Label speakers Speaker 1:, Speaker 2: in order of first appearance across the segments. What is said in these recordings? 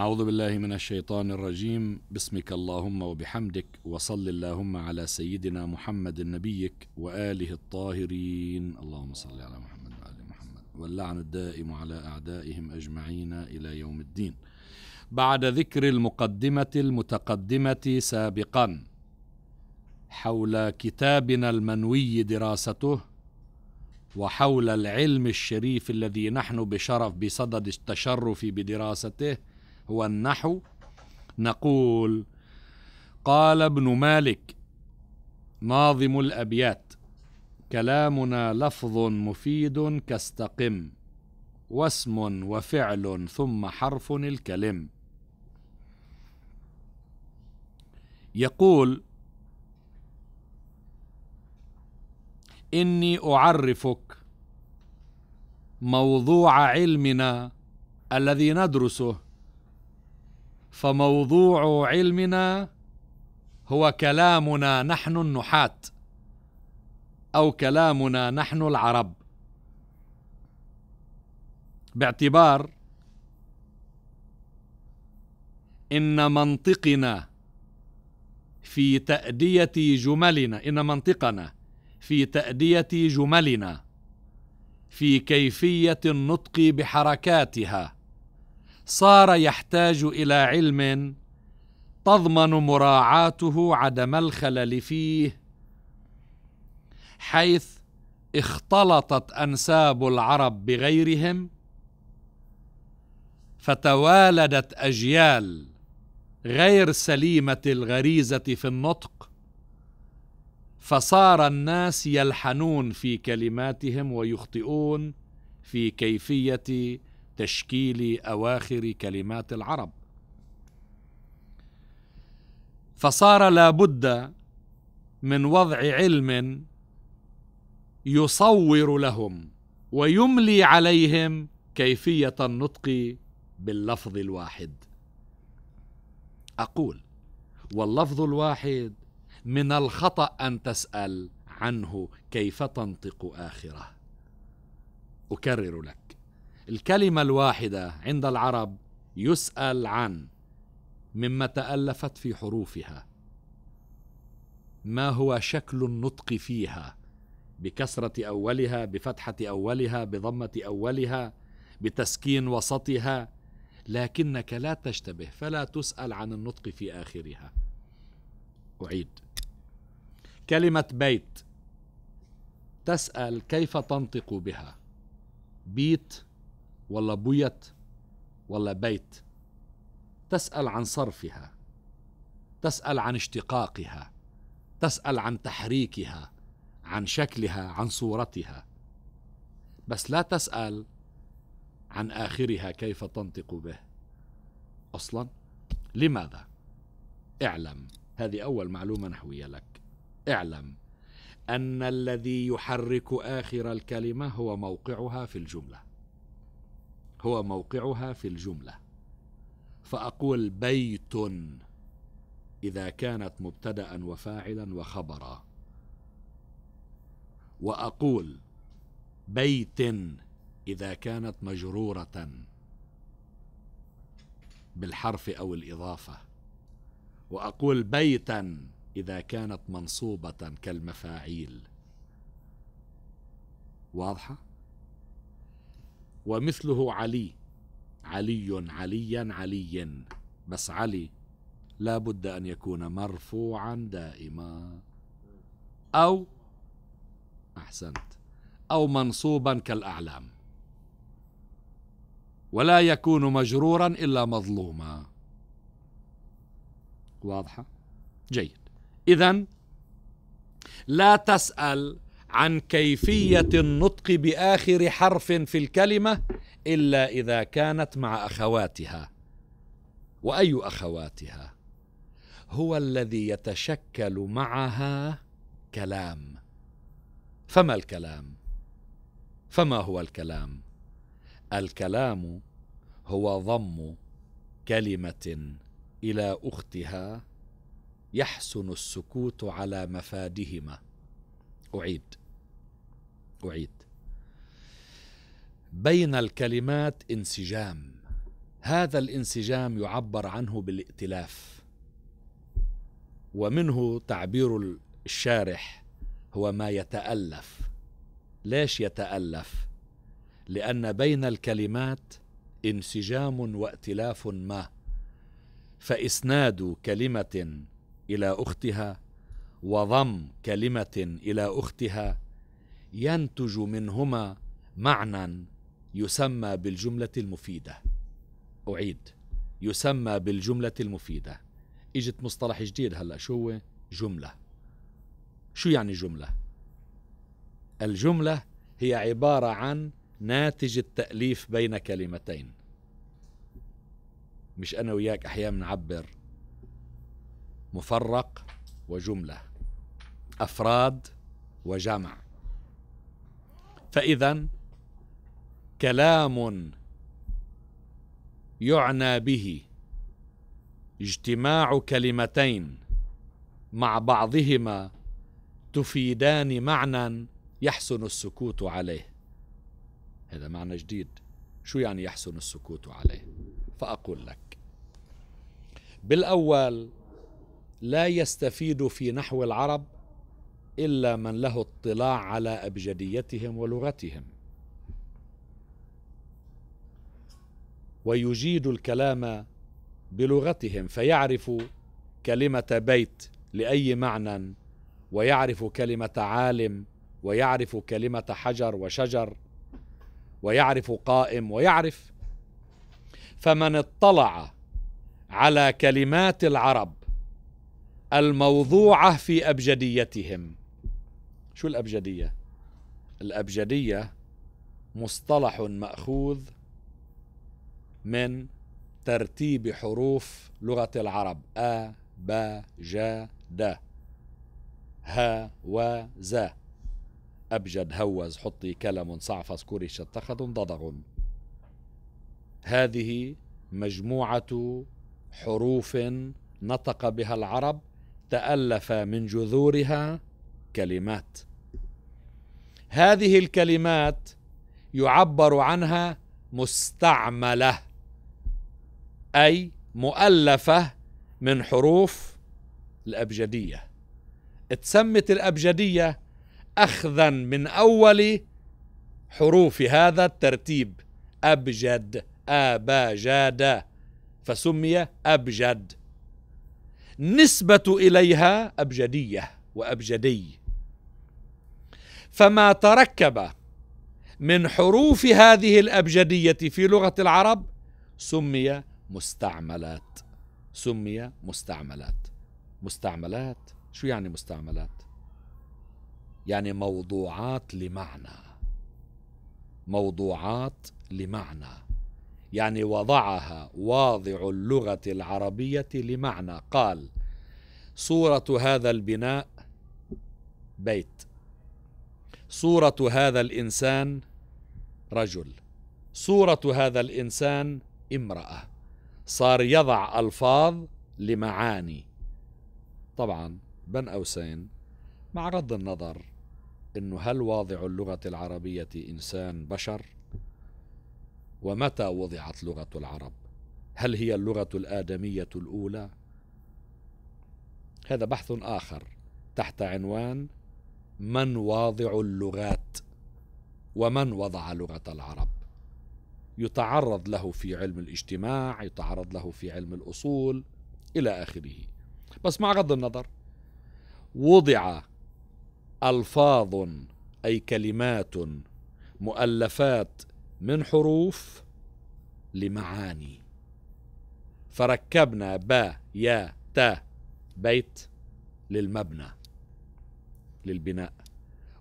Speaker 1: أعوذ بالله من الشيطان الرجيم. باسمك اللهم وبحمدك وصل اللهم على سيدنا محمد نبيك وآله الطاهرين. اللهم صل على محمد وآل محمد. واللعن الدائم على أعدائهم أجمعين إلى يوم الدين. بعد ذكر المقدمة المتقدمة سابقا حول كتابنا المنوي دراسته وحول العلم الشريف الذي نحن بشرف بصدد التشرف بدراسته هو النحو نقول قال ابن مالك ناظم الأبيات كلامنا لفظ مفيد كاستقم واسم وفعل ثم حرف الكلم. يقول إني أعرفك موضوع علمنا الذي ندرسه فموضوع علمنا هو كلامنا نحن النحاة أو كلامنا نحن العرب. باعتبار إن منطقنا في تأدية جملنا إن منطقنا في تأدية جملنا في كيفية النطق بحركاتها صار يحتاج إلى علم تضمن مراعاته عدم الخلل فيه حيث اختلطت أنساب العرب بغيرهم فتوالدت أجيال غير سليمة الغريزة في النطق فصار الناس يلحنون في كلماتهم ويخطئون في كيفية تشكيل أواخر كلمات العرب. فصار لا بد من وضع علم يصور لهم ويملي عليهم كيفية النطق باللفظ الواحد. أقول واللفظ الواحد من الخطأ أن تسأل عنه كيف تنطق آخره. أكرر لك الكلمة الواحدة عند العرب يسأل عن مما تألفت في حروفها. ما هو شكل النطق فيها؟ بكسرة أولها بفتحة أولها بضمة أولها بتسكين وسطها. لكنك لا تشتبه فلا تسأل عن النطق في آخرها. أعيد. كلمة بيت تسأل كيف تنطق بها؟ بيت ولا بيت ولا بيت. تسأل عن صرفها تسأل عن اشتقاقها تسأل عن تحريكها عن شكلها عن صورتها. بس لا تسأل عن آخرها كيف تنطق به. أصلا لماذا؟ اعلم هذه أول معلومة نحوية لك. اعلم أن الذي يحرك آخر الكلمة هو موقعها في الجملة. هو موقعها في الجملة. فأقول بيت إذا كانت مبتدأ وفاعلا وخبرا. وأقول بيت إذا كانت مجرورة بالحرف أو الإضافة. وأقول بيتا إذا كانت منصوبة كالمفاعيل. واضحة؟ ومثله علي. علي عليا علي بس علي لا بد أن يكون مرفوعا دائما. أو أحسنت أو منصوبا كالأعلام. ولا يكون مجرورا إلا مظلوما. واضحة؟ جيد. إذا لا تسأل عن كيفية النطق بآخر حرف في الكلمة إلا إذا كانت مع أخواتها. وأي أخواتها؟ هو الذي يتشكل معها كلام. فما الكلام؟ فما هو الكلام؟ الكلام هو ضم كلمة إلى أختها يحسن السكوت على مفادهما. أعيد. أعيد. بين الكلمات انسجام. هذا الانسجام يعبر عنه بالائتلاف. ومنه تعبير الشارح هو ما يتألف. ليش يتألف؟ لأن بين الكلمات انسجام وائتلاف ما. فإسناد كلمة إلى أختها وضم كلمة إلى أختها ينتج منهما معنى يسمى بالجملة المفيدة. أعيد. يسمى بالجملة المفيدة. إجت مصطلح جديد هلا. شو هو؟ جملة. شو يعني جملة؟ الجملة هي عبارة عن ناتج التأليف بين كلمتين. مش أنا وياك أحيانا نعبر. مفرق وجملة. أفراد وجمع. فاذا كلام يعنى به. اجتماع كلمتين مع بعضهما تفيدان معنى يحسن السكوت عليه. هذا معنى جديد. شو يعني يحسن السكوت عليه؟ فأقول لك. بالأول لا يستفيد في نحو العرب إلا من له اطلاع على أبجديتهم ولغتهم. ويجيد الكلام بلغتهم فيعرف كلمة بيت لأي معنى ويعرف كلمة عالم ويعرف كلمة حجر وشجر ويعرف قائم ويعرف فمن اطلع على كلمات العرب الموضوعة في أبجديتهم شو الأبجدية؟ الأبجدية مصطلح مأخوذ من ترتيب حروف لغة العرب. أ با جا د. ها و ز. أبجد هوز حطي كلم صعفص كوري شتخذ ضضغ هذه مجموعة حروف نطق بها العرب تألف من جذورها كلمات. هذه الكلمات يعبر عنها مستعملة أي مؤلفة من حروف الأبجدية. تسمت الأبجدية اخذا من أول حروف هذا الترتيب أبجد ابا جاد فسمي أبجد. نسبة إليها أبجدية وأبجدي. فما تركب من حروف هذه الأبجدية في لغة العرب سمي مستعملات. سمي مستعملات. مستعملات؟ شو يعني مستعملات؟ يعني موضوعات لمعنى. موضوعات لمعنى. يعني وضعها واضع اللغة العربية لمعنى. قال صورة هذا البناء بيت. صورة هذا الإنسان رجل. صورة هذا الإنسان امرأة. صار يضع ألفاظ لمعاني. طبعا بن قوسين مع غض النظر إنه هل واضع اللغة العربية إنسان بشر؟ ومتى وضعت لغة العرب؟ هل هي اللغة الآدمية الأولى؟ هذا بحث آخر تحت عنوان من واضع اللغات ومن وضع لغة العرب. يتعرض له في علم الاجتماع يتعرض له في علم الأصول إلى آخره. بس مع غض النظر وضع ألفاظ أي كلمات مؤلفات من حروف لمعاني. فركبنا با يا تا بيت للمبنى. للبناء.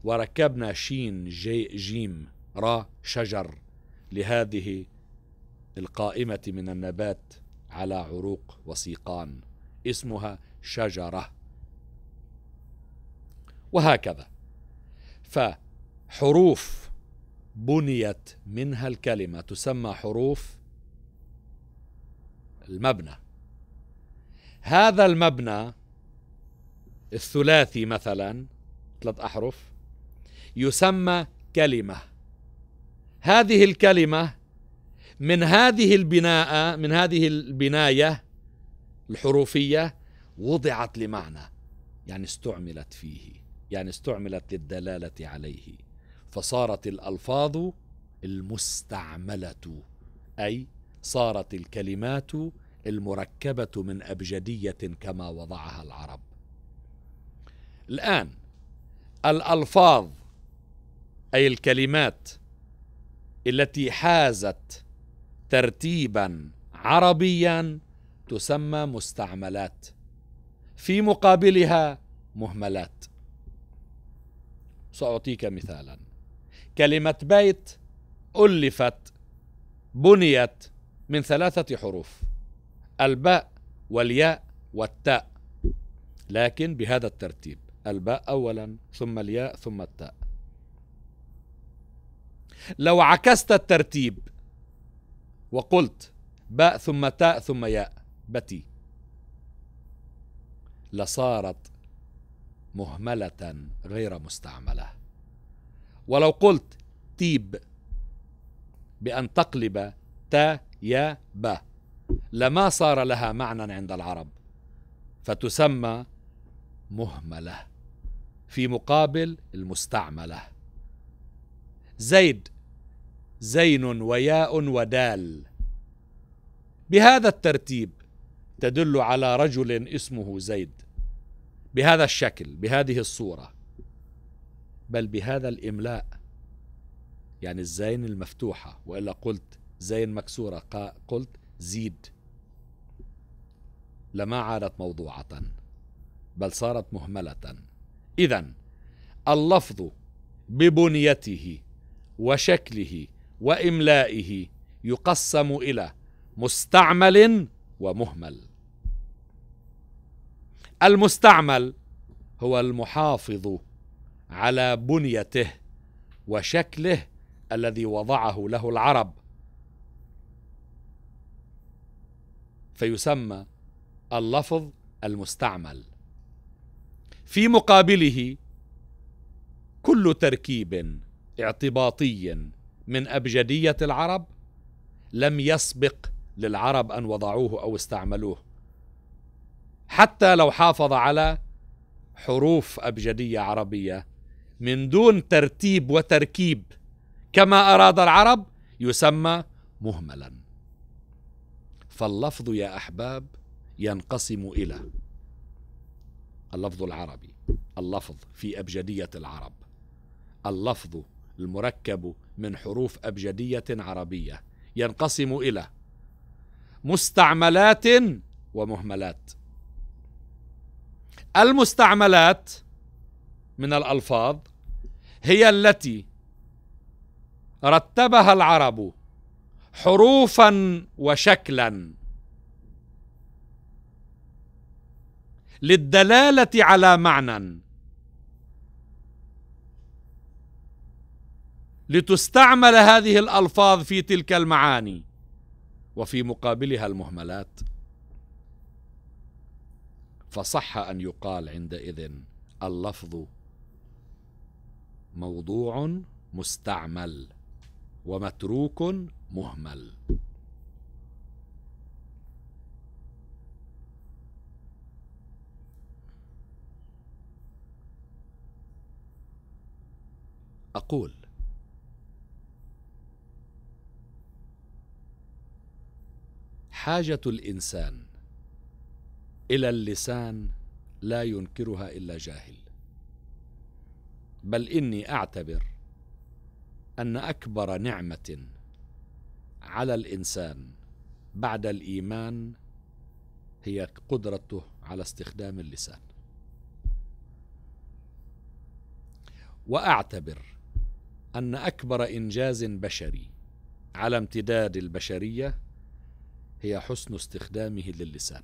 Speaker 1: وركبنا شين جي جيم را شجر لهذه القائمة من النبات على عروق وسيقان اسمها شجرة. وهكذا. فحروف بنيت منها الكلمة تسمى حروف المبنى. هذا المبنى الثلاثي مثلا ثلاث أحرف. يسمى كلمة. هذه الكلمة من هذه البناء من هذه البناية الحروفية وضعت لمعنى يعني استعملت فيه يعني استعملت للدلالة عليه. فصارت الألفاظ المستعملة أي صارت الكلمات المركبة من أبجدية كما وضعها العرب. الآن الألفاظ أي الكلمات التي حازت ترتيبا عربيا تسمى مستعملات. في مقابلها مهملات. سأعطيك مثالا. كلمة بيت ألفت بنيت من ثلاثة حروف الباء والياء والتاء. لكن بهذا الترتيب. الباء أولا ثم الياء ثم التاء. لو عكست الترتيب وقلت باء ثم تاء ثم ياء بتي. لصارت مهملة غير مستعملة. ولو قلت تيب بأن تقلب تا يا با. لما صار لها معنى عند العرب فتسمى مهملة. في مقابل المستعملة. زيد زين وياء ودال. بهذا الترتيب تدل على رجل اسمه زيد. بهذا الشكل بهذه الصورة. بل بهذا الإملاء يعني الزين المفتوحة وإلا قلت زين مكسورة قلت زيد. لما عادت موضوعة بل صارت مهملة. إذا اللفظ ببنيته وشكله وإملائه يقسم إلى مستعمل ومهمل. المستعمل هو المحافظ على بنيته وشكله الذي وضعه له العرب. فيسمى اللفظ المستعمل. في مقابله كل تركيب اعتباطي من أبجدية العرب لم يسبق للعرب أن وضعوه أو استعملوه. حتى لو حافظ على حروف أبجدية عربية من دون ترتيب وتركيب كما أراد العرب يسمى مهملا. فاللفظ يا أحباب ينقسم إلى اللفظ العربي اللفظ في أبجدية العرب. اللفظ المركب من حروف أبجدية عربية ينقسم إلى مستعملات ومهملات. المستعملات من الألفاظ هي التي رتبها العرب حروفا وشكلا. للدلالة على معنى. لتستعمل هذه الألفاظ في تلك المعاني وفي مقابلها المهملات. فصح أن يقال عندئذ اللفظ موضوع مستعمل ومتروك مهمل. أقول. حاجة الإنسان إلى اللسان لا ينكرها إلا جاهل. بل إني أعتبر أن أكبر نعمة على الإنسان بعد الإيمان هي قدرته على استخدام اللسان. وأعتبر أن أكبر إنجاز بشري على امتداد البشرية هي حسن استخدامه للسان.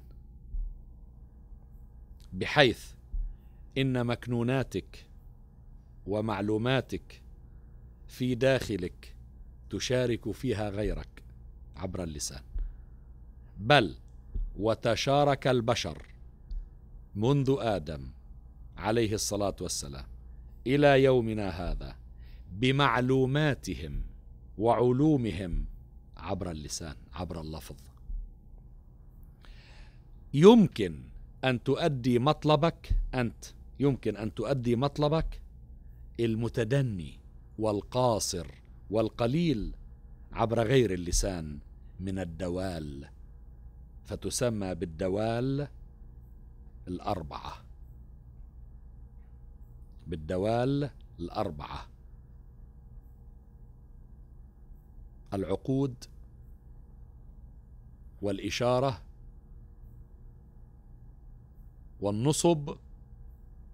Speaker 1: بحيث إن مكنوناتك ومعلوماتك في داخلك تشارك فيها غيرك عبر اللسان. بل وتشارك البشر منذ آدم عليه الصلاة والسلام إلى يومنا هذا بمعلوماتهم وعلومهم عبر اللسان عبر اللفظ. يمكن أن تؤدي مطلبك أنت يمكن أن تؤدي مطلبك المتدني والقاصر والقليل عبر غير اللسان من الدوال فتسمى بالدوال الأربعة. بالدوال الأربعة. العقود والإشارة والنصب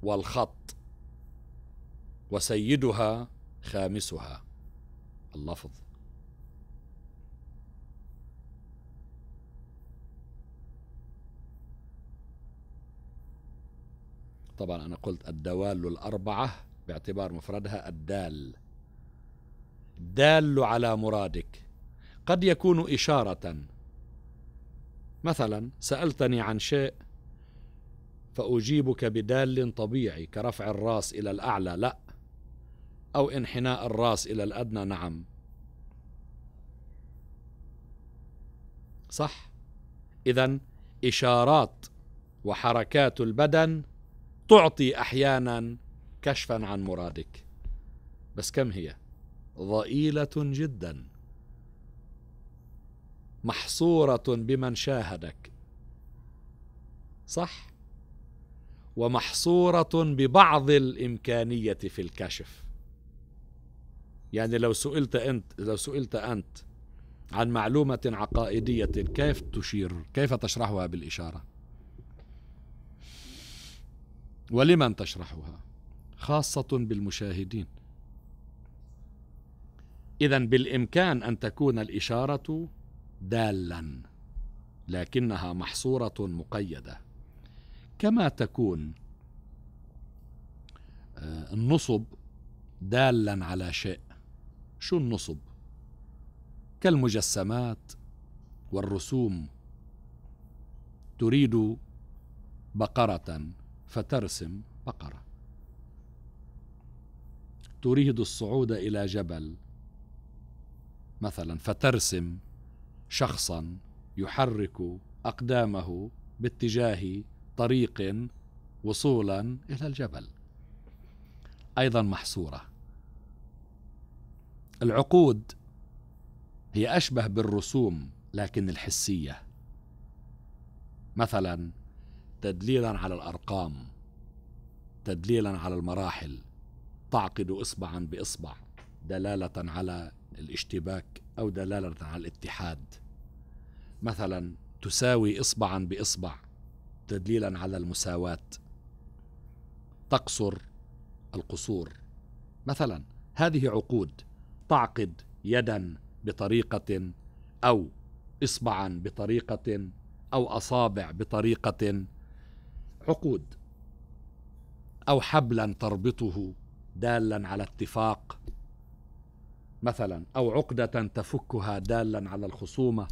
Speaker 1: والخط وسيدها خامسها. اللفظ. طبعا أنا قلت الدوال الأربعة باعتبار مفردها الدال. دال على مرادك. قد يكون إشارة. مثلا سألتني عن شيء فأجيبك بدال طبيعي كرفع الراس إلى الأعلى لا. أو انحناء الراس إلى الأدنى نعم. صح. إذا إشارات وحركات البدن تعطي أحيانا كشفا عن مرادك. بس كم هي؟ ضئيلة جدا. محصورة بمن شاهدك. صح. ومحصورة ببعض الإمكانية في الكشف. يعني لو سئلت أنت لو سئلت أنت عن معلومة عقائدية كيف تشير؟ كيف تشرحها بالإشارة؟ ولمن تشرحها؟ خاصة بالمشاهدين. إذا بالإمكان أن تكون الإشارة دالا لكنها محصورة مقيدة. كما تكون آه، النصب دالا على شيء. شو النصب؟ كالمجسمات والرسوم. تريد بقرة فترسم بقرة. تريد الصعود إلى جبل. مثلا فترسم شخصا يحرك أقدامه باتجاه طريق وصولا إلى الجبل. أيضا محصورة. العقود هي أشبه بالرسوم لكن الحسية. مثلا تدليلا على الأرقام تدليلا على المراحل تعقد إصبعا بإصبع دلالة على الاشتباك أو دلالة على الاتحاد. مثلا تساوي إصبعا بإصبع تدليلا على المساواة. تقصر القصور. مثلا هذه عقود تعقد يدا بطريقة أو إصبعا بطريقة أو أصابع بطريقة. عقود أو حبلا تربطه دالا على اتفاق مثلا أو عقدة تفكها دالا على الخصومة.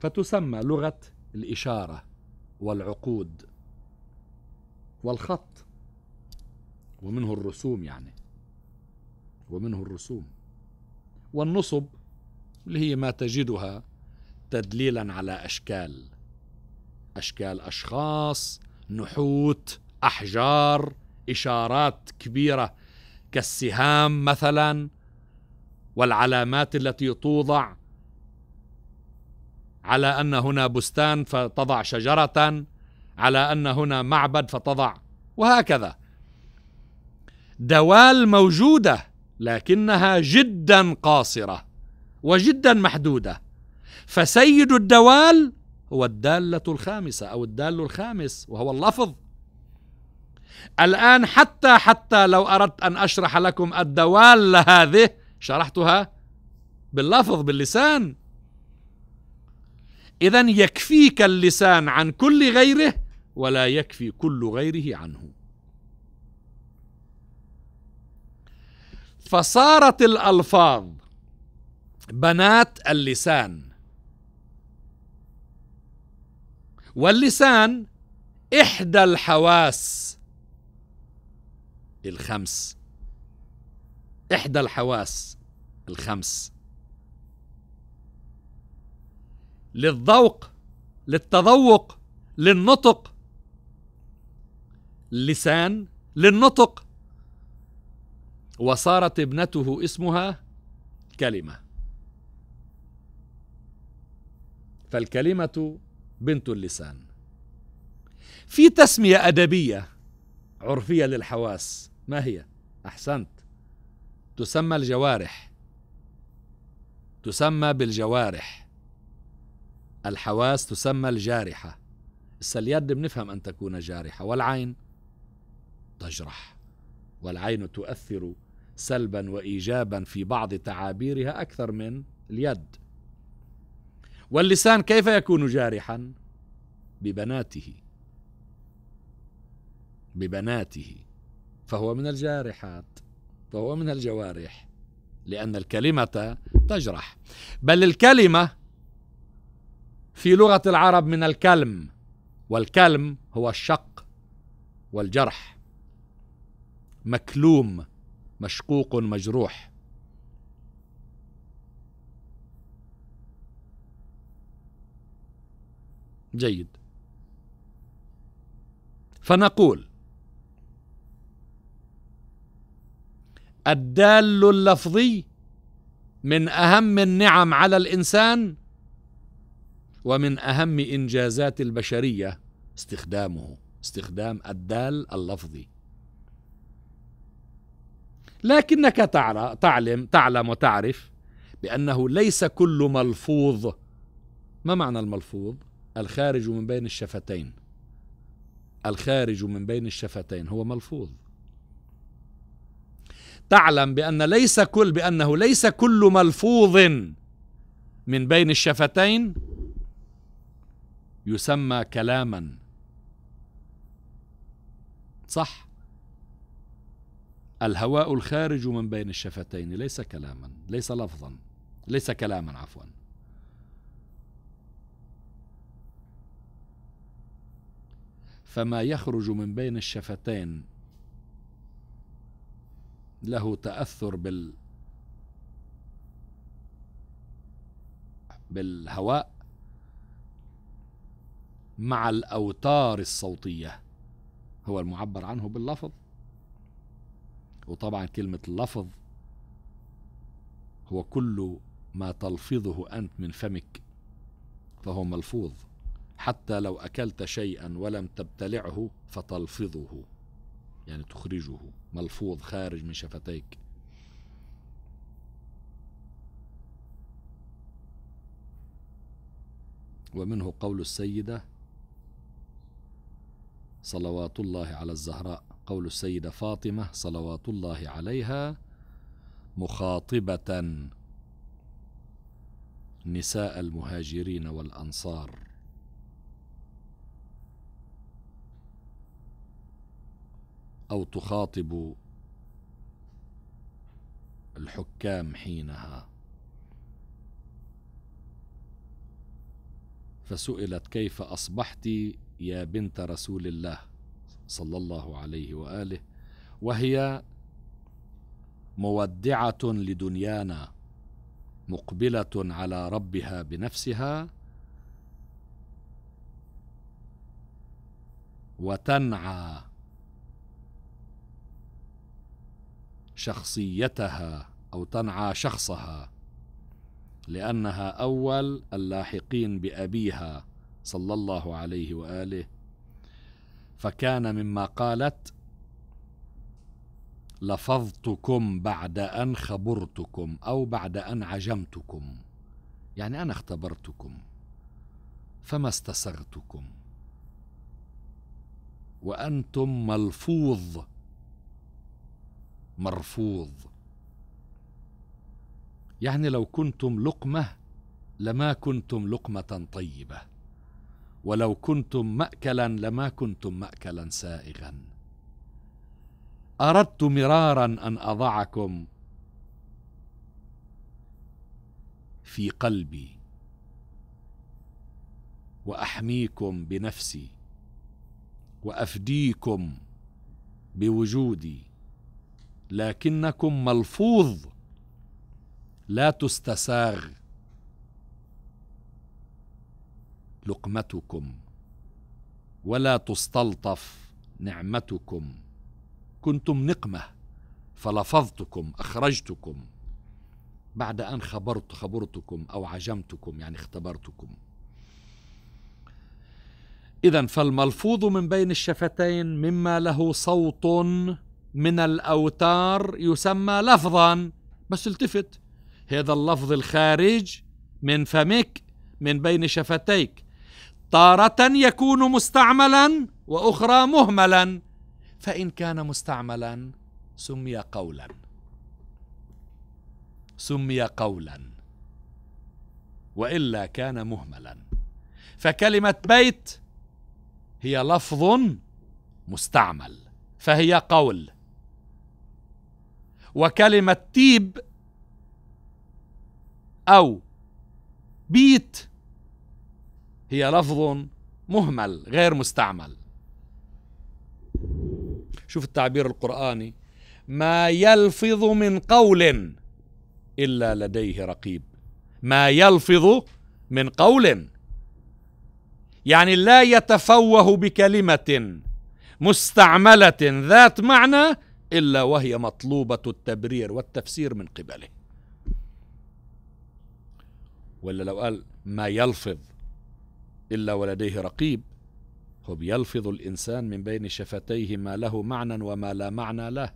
Speaker 1: فتسمى لغة الإشارة والعقود والخط ومنه الرسوم يعني ومنه الرسوم. والنصب اللي هي ما تجدها تدليلا على أشكال أشكال أشخاص نحوت أحجار إشارات كبيرة. كالسهام مثلا والعلامات التي توضع على أن هنا بستان فتضع شجرة على أن هنا معبد فتضع وهكذا. دوال موجودة لكنها جدا قاصرة وجدا محدودة. فسيد الدوال هو الدالة الخامسة أو الدال الخامس وهو اللفظ. الآن حتى حتى لو أردت أن أشرح لكم الدوال هذه شرحتها باللفظ باللسان. إذا يكفيك اللسان عن كل غيره ولا يكفي كل غيره عنه. فصارت الألفاظ بنات اللسان. واللسان إحدى الحواس. الخمس. إحدى الحواس الخمس. للذوق للتذوق للنطق. اللسان للنطق. وصارت ابنته اسمها كلمة. فالكلمة بنت اللسان. في تسمية أدبية عرفية للحواس. ما هي؟ أحسنت. تسمى الجوارح. تسمى بالجوارح. الحواس تسمى الجارحة. اليد بنفهم أن تكون جارحة والعين تجرح. والعين تؤثر سلبا وايجابا في بعض تعابيرها أكثر من اليد. واللسان كيف يكون جارحا؟ ببناته. ببناته. فهو من الجارحات فهو من الجوارح لأن الكلمة تجرح. بل الكلمة في لغة العرب من الكلم والكلم هو الشق والجرح. مكلوم مشقوق مجروح. جيد. فنقول الدال اللفظي من أهم النعم على الإنسان ومن أهم إنجازات البشرية استخدامه استخدام الدال اللفظي. لكنك تعلم تعلم وتعرف بأنه ليس كل ملفوظ. ما معنى الملفوظ؟ الخارج من بين الشفتين. الخارج من بين الشفتين هو ملفوظ. تعلم بأن ليس كل بأنه ليس كل ملفوظ من بين الشفتين يسمى كلاما. صح؟ الهواء الخارج من بين الشفتين ليس كلاما ليس لفظا ليس كلاما عفوا. فما يخرج من بين الشفتين له تأثر بال بالهواء مع الأوتار الصوتية. هو المعبر عنه باللفظ. وطبعا كلمة اللفظ هو كل ما تلفظه أنت من فمك فهو ملفوظ. حتى لو أكلت شيئا ولم تبتلعه فتلفظه. يعني تخرجه ملفوظ خارج من شفتيك. ومنه قول السيدة صلوات الله على الزهراء. قول السيدة فاطمة صلوات الله عليها مخاطبة نساء المهاجرين والأنصار. أو تخاطب الحكام حينها. فسئلت كيف أصبحت يا بنت رسول الله صلى الله عليه وآله؟ وهي مودعة لدنيانا مقبلة على ربها بنفسها وتنعى شخصيتها أو تنعى شخصها لأنها أول اللاحقين بأبيها صلى الله عليه وآله. فكان مما قالت لفظتكم بعد أن خبرتكم أو بعد أن عجمتكم. يعني أنا اختبرتكم. فما استسغتكم؟ وأنتم ملفوظ مرفوض. يعني لو كنتم لقمة لما كنتم لقمة طيبة ولو كنتم ماكلا لما كنتم ماكلا سائغا. أردت مرارا أن أضعكم في قلبي وأحميكم بنفسي وأفديكم بوجودي. لكنكم ملفوظ. لا تستساغ. لقمتكم. ولا تستلطف نعمتكم. كنتم نقمة. فلفظتكم أخرجتكم. بعد أن خبرت خبرتكم أو عجمتكم يعني اختبرتكم. اذا فالملفوظ من بين الشفتين مما له صوت من الأوتار يسمى لفظا. بس التفت. هذا اللفظ الخارج من فمك من بين شفتيك. تارة يكون مستعملا وأخرى مهملا. فإن كان مستعملا سمي قولا. سمي قولا. وإلا كان مهملا. فكلمة بيت هي لفظ مستعمل. فهي قول. وكلمة تيب أو بيت هي لفظ مهمل غير مستعمل. شوف التعبير القرآني. ما يلفظ من قول إلا لديه رقيب. ما يلفظ من قول. يعني لا يتفوه بكلمة مستعملة ذات معنى إلا وهي مطلوبة التبرير والتفسير من قبله. ولا لو قال ما يلفظ إلا ولديه رقيب هو بيلفظ الإنسان من بين شفتيه ما له معنى وما لا معنى له.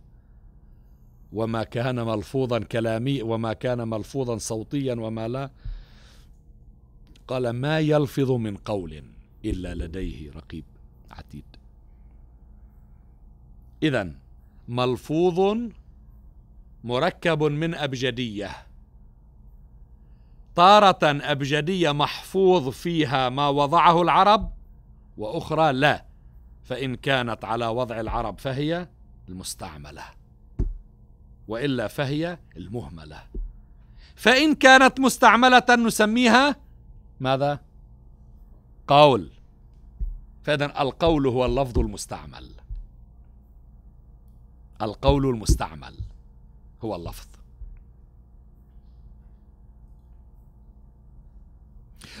Speaker 1: وما كان ملفوظا كلامي وما كان ملفوظا صوتيا وما لا. قال ما يلفظ من قول إلا لديه رقيب عتيد. إذا ملفوظ مركب من أبجدية. تارة أبجدية محفوظ فيها ما وضعه العرب وأخرى لا فإن كانت على وضع العرب فهي المستعملة وإلا فهي المهملة. فإن كانت مستعملة نسميها ماذا؟ قول. فإذا القول هو اللفظ المستعمل. القول المستعمل هو اللفظ.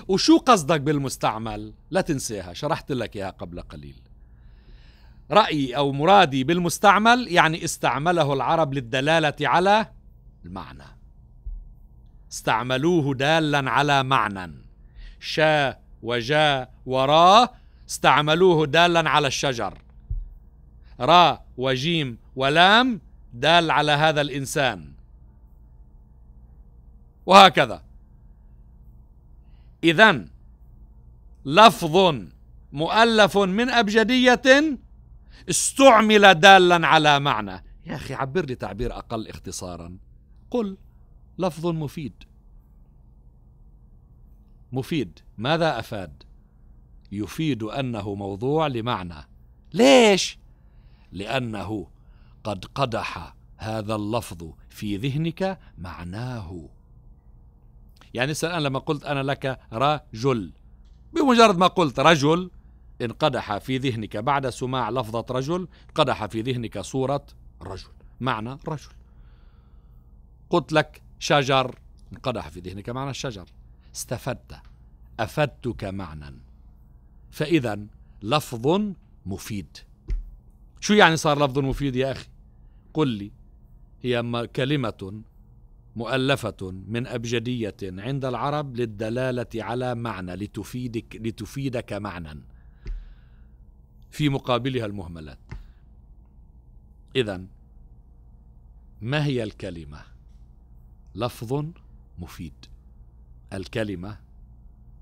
Speaker 1: وشو قصدك بالمستعمل؟ لا تنساها شرحت لك إياها قبل قليل. رأيي أو مرادي بالمستعمل يعني استعمله العرب للدلالة على المعنى. استعملوه دالا على معنى. شا وجا ورا استعملوه دالا على الشجر. را وجيم ولام دال على هذا الإنسان. وهكذا. إذا لفظ مؤلف من أبجدية استعمل دالا على معنى. يا أخي عبر لي تعبير أقل اختصارا. قل لفظ مفيد. مفيد. ماذا أفاد؟ يفيد أنه موضوع لمعنى. ليش؟ لأنه قد قدح هذا اللفظ في ذهنك معناه. يعني الآن لما قلت أنا لك رجل بمجرد ما قلت رجل انقدح في ذهنك بعد سماع لفظة رجل قدح في ذهنك صورة رجل معنى رجل. قلت لك شجر انقدح في ذهنك معنى الشجر استفدت أفدتك معنى. فإذا لفظ مفيد. شو يعني صار لفظ مفيد يا أخي؟ قل لي هي كلمة مؤلفة من أبجدية عند العرب للدلالة على معنى لتفيدك لتفيدك معنى في مقابلها المهملات. إذا ما هي الكلمة؟ لفظ مفيد. الكلمة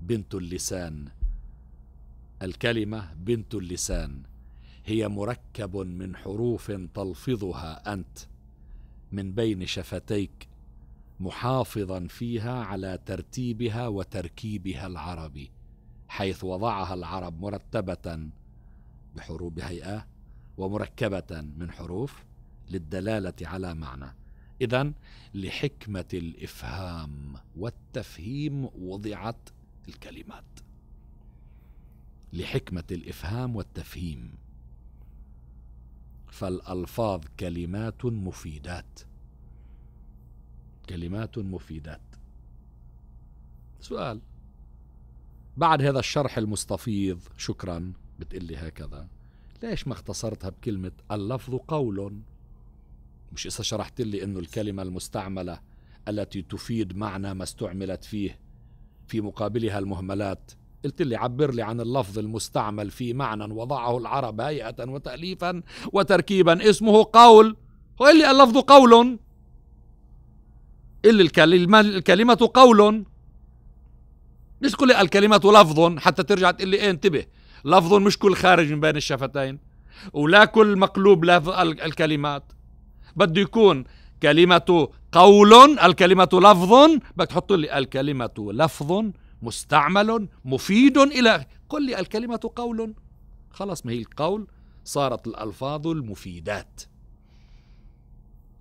Speaker 1: بنت اللسان. الكلمة بنت اللسان. هي مركب من حروف تلفظها أنت من بين شفتيك محافظا فيها على ترتيبها وتركيبها العربي حيث وضعها العرب مرتبة بحروف بهيئة ومركبة من حروف للدلالة على معنى. إذا لحكمة الإفهام والتفهيم وضعت الكلمات. لحكمة الإفهام والتفهيم. فالألفاظ كلمات مفيدات. كلمات مفيدات. سؤال. بعد هذا الشرح المستفيض شكرا بتقلي هكذا. ليش ما اختصرتها بكلمة اللفظ قول؟ مش إذا شرحت لي أنه الكلمة المستعملة التي تفيد معنى ما استعملت فيه في مقابلها المهملات قلت لي عبر لي عن اللفظ المستعمل في معنى وضعه العرب هيئة وتأليفا وتركيبا. اسمه قول. وقال لي اللفظ قول. اللي الكلمة, الكلمة قول. ليش تقول لي الكلمة لفظ. حتى ترجع تقول لي إيه انتبه. لفظ مش كل خارج من بين الشفتين. ولا كل مقلوب لفظ الكلمات. بده يكون كلمة قول الكلمة لفظ. بدك تحط لي الكلمة لفظ. مستعمل مفيد إلى قل لي الكلمة قول؟ خلاص ما هي القول؟ صارت الألفاظ المفيدات.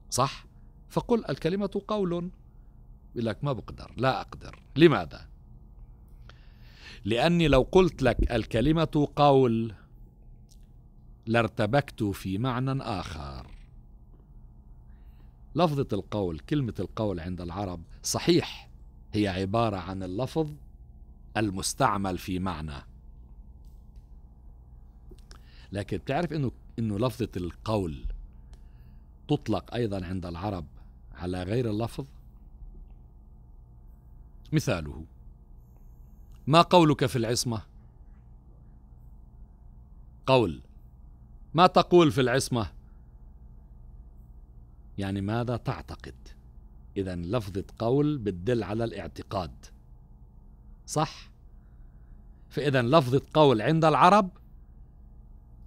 Speaker 1: صح؟ فقل الكلمة قول. يقول لك ما بقدر لا أقدر. لماذا؟ لأني لو قلت لك الكلمة قول لارتبكت في معنى آخر. لفظة القول كلمة القول عند العرب صحيح هي عبارة عن اللفظ المستعمل في معنى. لكن بتعرف إنه إنه لفظة القول تطلق أيضا عند العرب على غير اللفظ؟ مثاله. ما قولك في العصمة؟ قول. ما تقول في العصمة؟ يعني ماذا تعتقد؟ إذا لفظة قول بتدل على الاعتقاد. صح؟ فإذا لفظة قول عند العرب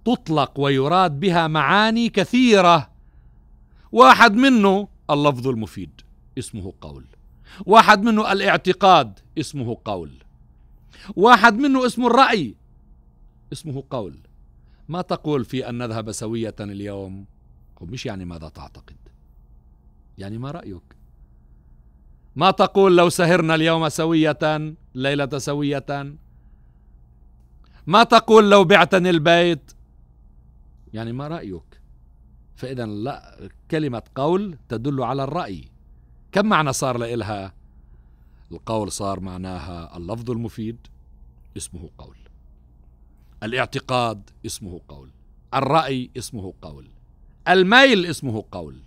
Speaker 1: تطلق ويراد بها معاني كثيرة. واحد منه اللفظ المفيد اسمه قول. واحد منه الاعتقاد اسمه قول. واحد منه اسمه الرأي اسمه قول. ما تقول في أن نذهب سوية اليوم؟ مش يعني ماذا تعتقد؟ يعني ما رأيك؟ ما تقول لو سهرنا اليوم سوية ليلة سوية؟ ما تقول لو بعتني البيت؟ يعني ما رأيك؟ فإذا لا كلمة قول تدل على الرأي. كم معنى صار لإلها؟ القول صار معناها اللفظ المفيد اسمه قول. الاعتقاد اسمه قول. الرأي اسمه قول. الميل اسمه قول.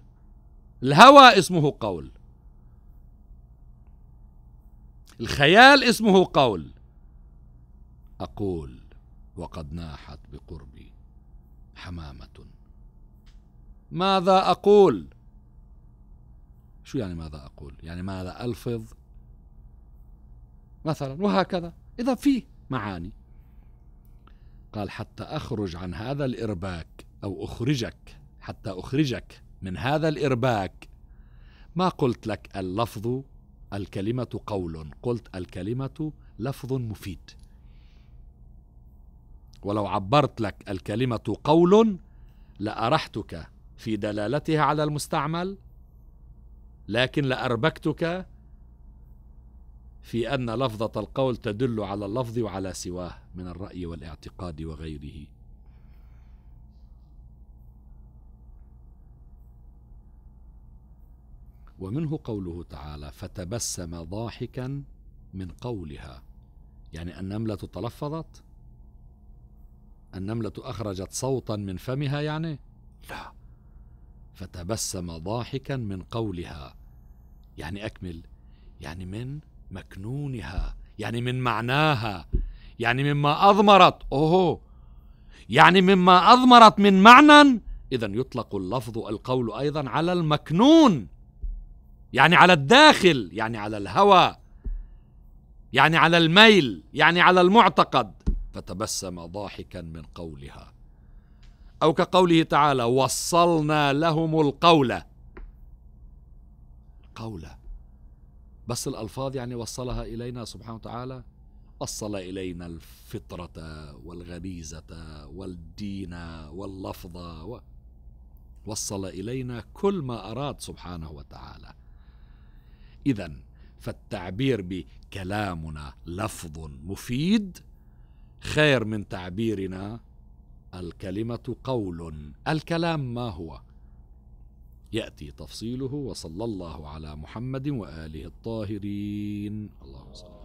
Speaker 1: الهوى اسمه قول. الخيال اسمه قول. أقول وقد ناحت بقربي حمامة. ماذا أقول؟ شو يعني ماذا أقول؟ يعني ماذا ألفظ؟ مثلا وهكذا. إذا في معاني. قال حتى أخرج عن هذا الإرباك أو أخرجك حتى أخرجك من هذا الإرباك. ما قلت لك اللفظ الكلمة قول. قلت الكلمة لفظ مفيد. ولو عبرت لك الكلمة قول لأرحتك في دلالتها على المستعمل لكن لأربكتك في أن لفظة القول تدل على اللفظ وعلى سواه من الرأي والاعتقاد وغيره. ومنه قوله تعالى فتبسم ضاحكا من قولها. يعني النملة تلفظت؟ النملة أخرجت صوتا من فمها يعني؟ لا. فتبسم ضاحكا من قولها. يعني أكمل. يعني من مكنونها. يعني من معناها. يعني مما أضمرت. أوه يعني مما أضمرت من معنى. إذا يطلق اللفظ القول أيضا على المكنون. يعني على الداخل يعني على الهوى يعني على الميل يعني على المعتقد. فتبسم ضاحكا من قولها. أو كقوله تعالى وصلنا لهم القول. قول. بس الألفاظ يعني وصلها إلينا سبحانه وتعالى؟ وصل إلينا الفطرة والغريزة والدين واللفظ. و... وصل إلينا كل ما أراد سبحانه وتعالى. اذا فالتعبير بكلامنا لفظ مفيد. خير من تعبيرنا الكلمة قول الكلام ما هو؟ يأتي تفصيله وصلى الله على محمد وآله الطاهرين. اللهم صل